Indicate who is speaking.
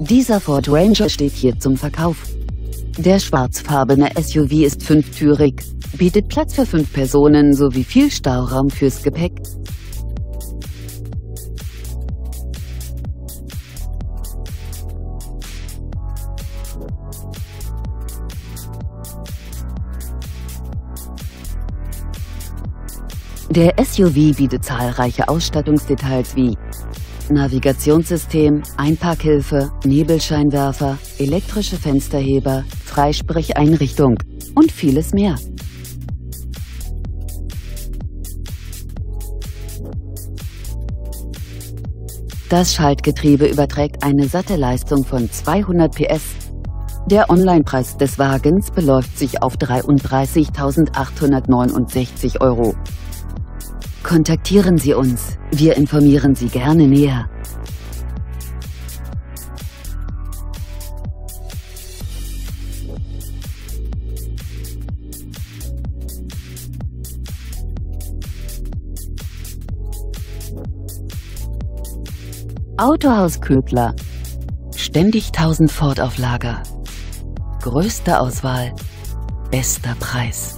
Speaker 1: Dieser Ford Ranger steht hier zum Verkauf. Der schwarzfarbene SUV ist fünftürig, bietet Platz für fünf Personen sowie viel Stauraum fürs Gepäck. Der SUV bietet zahlreiche Ausstattungsdetails wie Navigationssystem, Einparkhilfe, Nebelscheinwerfer, elektrische Fensterheber, Freisprecheinrichtung und vieles mehr. Das Schaltgetriebe überträgt eine satte Leistung von 200 PS. Der Onlinepreis des Wagens beläuft sich auf 33.869 Euro. Kontaktieren Sie uns, wir informieren Sie gerne näher. Autohaus Ködler. Ständig 1000 Ford auf Lager. Größte Auswahl, bester Preis.